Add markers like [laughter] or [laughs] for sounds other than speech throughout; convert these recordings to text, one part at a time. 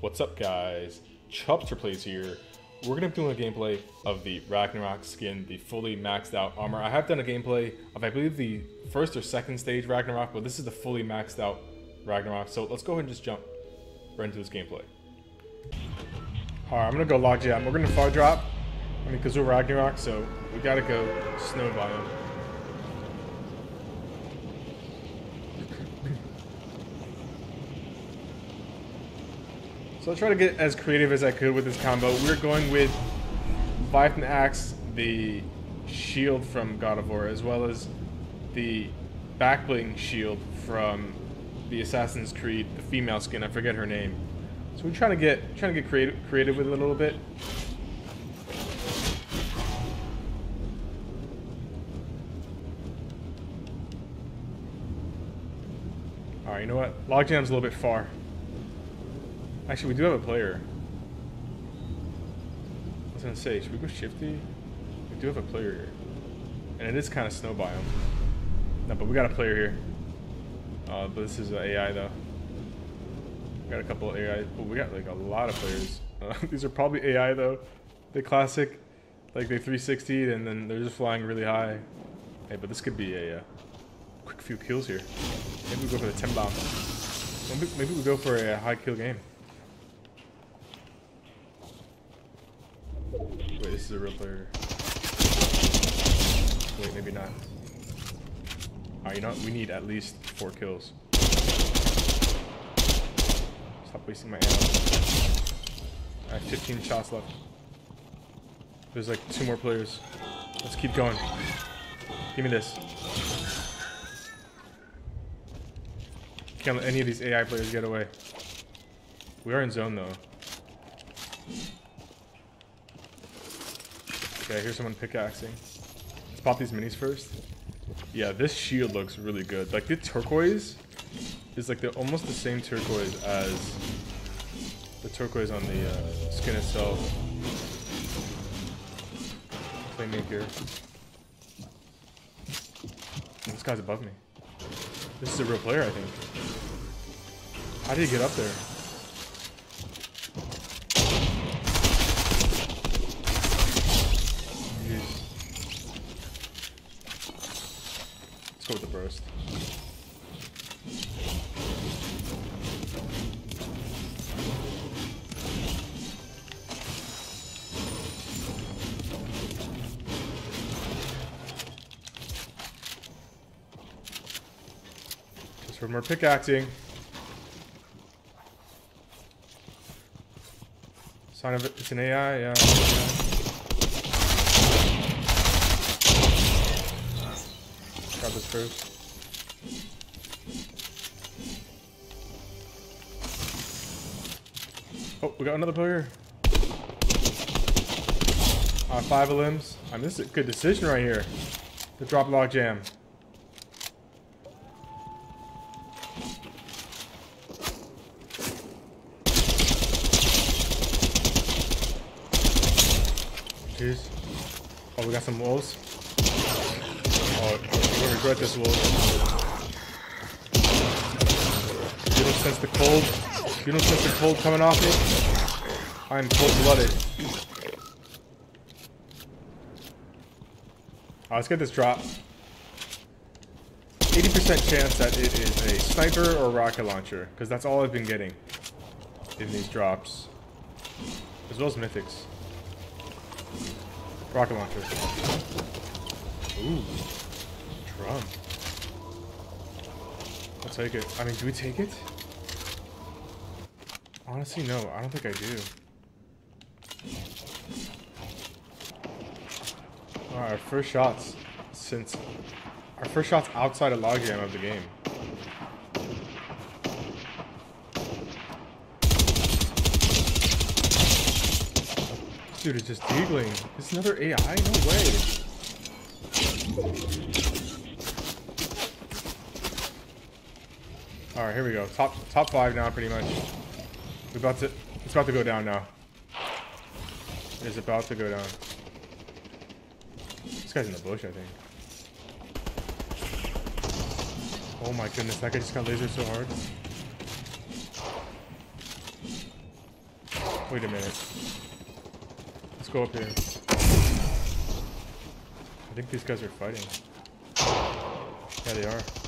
What's up guys? Chubbster plays here. We're gonna be doing a gameplay of the Ragnarok skin, the fully maxed out armor. I have done a gameplay of I believe the first or second stage Ragnarok, but this is the fully maxed out Ragnarok. So let's go ahead and just jump right into this gameplay. Alright, I'm gonna go log jam. We're gonna far drop. I mean, because we're Ragnarok, so we gotta go snow biome. So I'll try to get as creative as I could with this combo. We're going with Leviathan Axe, the shield from God of War, as well as the backbling shield from the Assassin's Creed, the female skin. I forget her name. So we're trying to get trying to get creative creative with it a little bit. All right, you know what? Logjam's a little bit far. Actually, we do have a player. I was gonna say, should we go shifty? We do have a player here. And it is kind of snow biome. No, but we got a player here. Uh, but this is AI though. We got a couple of AI, but we got like a lot of players. [laughs] Uh, these are probably AI though. The classic, like they 360 and then they're just flying really high. Hey, but this could be a uh, quick few kills here. Maybe we go for the 10 bomb. Maybe, maybe we go for a high kill game. Wait, this is a real player. Wait, maybe not. Alright, you know what? We need at least four kills. Stop wasting my ammo. I have 15 shots left. There's like two more players. Let's keep going. Give me this. Can't let any of these AI players get away. We are in zone though. Okay, here's someone pickaxing. Let's pop these minis first. Yeah, this shield looks really good. Like the turquoise is like the almost the same turquoise as the turquoise on the uh, skin itself. Playmaker. This guy's above me. This is a real player, I think. How did he get up there? Let's go with the burst. Just for more pickaxing. Sign of it. It's an AI. Yeah. Oh, we got another player. Uh, five of limbs. I mean, this is a good decision right here. The drop log jam. Jeez. Oh, we got some wolves. Oh, will regret this, wolves. You don't sense the cold? You don't sense the cold coming off me? I am cold-blooded. Oh, let's get this drop. 80% chance that it is a sniper or rocket launcher, because that's all I've been getting in these drops. As well as mythics. Rocket launcher. Ooh. I'll take it. I mean, do we take it? Honestly, no. I don't think I do. Alright, our first shots since... Our first shots outside of logjam of the game. Dude is just giggling. It's another AI? No way. Alright, here we go. Top top five now pretty much. We about to it's about to go down now. It is about to go down. This guy's in the bush, I think. Oh my goodness, that guy just got lasered so hard. Wait a minute. Let's go up here. I think these guys are fighting. Yeah, they are.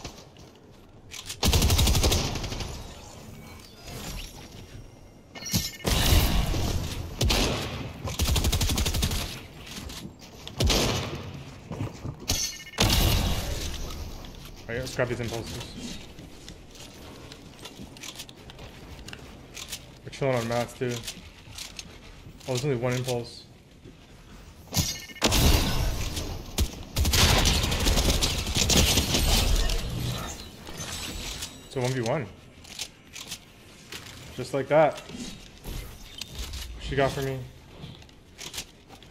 Alright, let's grab these impulses. We're chilling on mats, dude. Oh, there's only one impulse. It's a 1v1. Just like that. She got for me.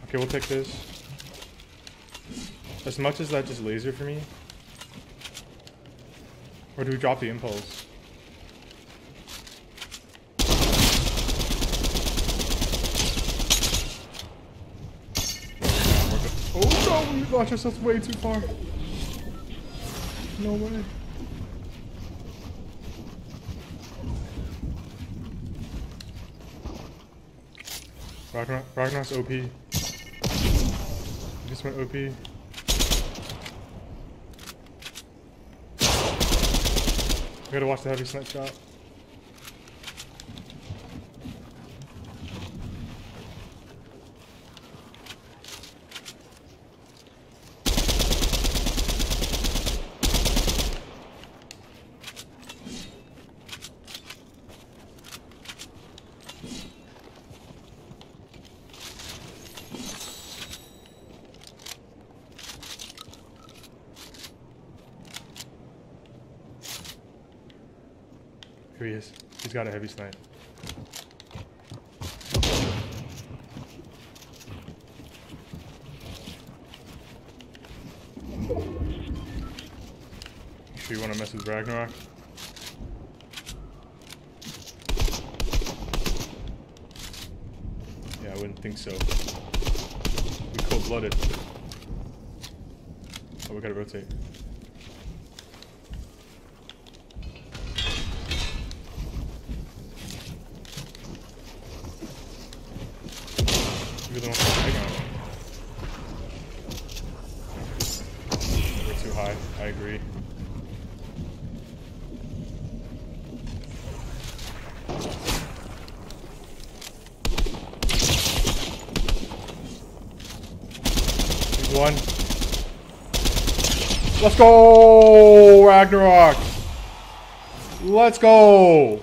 Okay, we'll take this. As much as that just laser for me. Or do we drop the impulse? Oh no, we launched ourselves way too far. No way. Ragnarok, Ragnarok's OP. He went OP. gotta watch the heavy snipe shot. Here he is. He's got a heavy snipe. Sure you want to mess with Ragnarok? Yeah, I wouldn't think so. We cold-blooded. Oh, we gotta rotate. You're the one fighting on it. We're too high. I agree. He's one. Let's go, Ragnarok. Let's go.